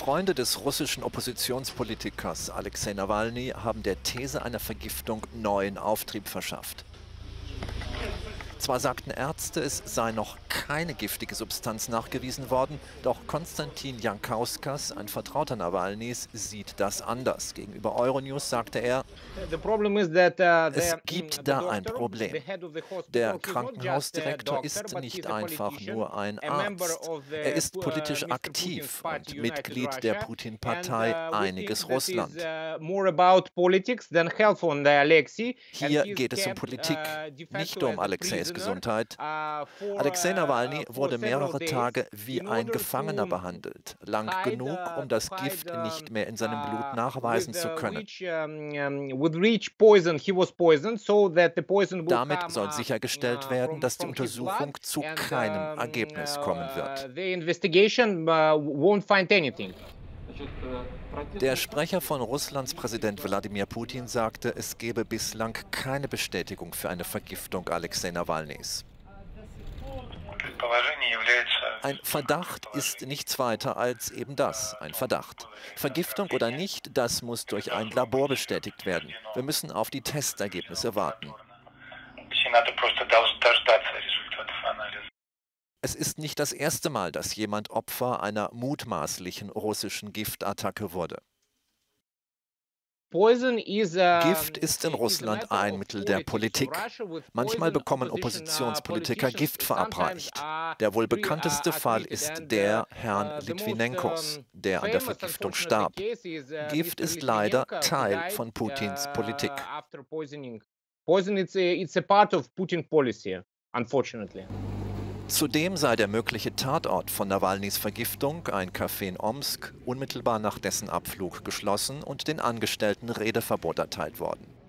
Freunde des russischen Oppositionspolitikers Alexei Nawalny haben der These einer Vergiftung neuen Auftrieb verschafft. Zwar sagten Ärzte, es sei noch keine giftige Substanz nachgewiesen worden, doch Konstantin Jankauskas, ein Vertrauter Nawalnys, sieht das anders. Gegenüber Euronews sagte er, uh, es gibt da ein Problem. Der Krankenhausdirektor ist nicht einfach nur ein Arzt. Er ist uh, politisch aktiv und Mitglied der Putin-Partei uh, Einiges Russland. Hier geht es um Politik, nicht um Alexeis Gesundheit. Alexei Nawalny wurde mehrere Tage wie ein Gefangener behandelt, lang genug, um das Gift nicht mehr in seinem Blut nachweisen zu können. Damit soll sichergestellt werden, dass die Untersuchung zu keinem Ergebnis kommen wird. Der Sprecher von Russlands Präsident Wladimir Putin sagte, es gebe bislang keine Bestätigung für eine Vergiftung Alexei Nawalnys. Ein Verdacht ist nichts weiter als eben das, ein Verdacht. Vergiftung oder nicht, das muss durch ein Labor bestätigt werden. Wir müssen auf die Testergebnisse warten. Es ist nicht das erste Mal, dass jemand Opfer einer mutmaßlichen russischen Giftattacke wurde. Gift ist in Russland ein Mittel der Politik. Manchmal bekommen Oppositionspolitiker Gift verabreicht. Der wohl bekannteste Fall ist der Herrn Litvinenkos, der an der Vergiftung starb. Gift ist leider Teil von Putins Politik. Poison is a part of Putin policy, unfortunately. Zudem sei der mögliche Tatort von Nawalnys Vergiftung, ein Café in Omsk, unmittelbar nach dessen Abflug geschlossen und den Angestellten Redeverbot erteilt worden.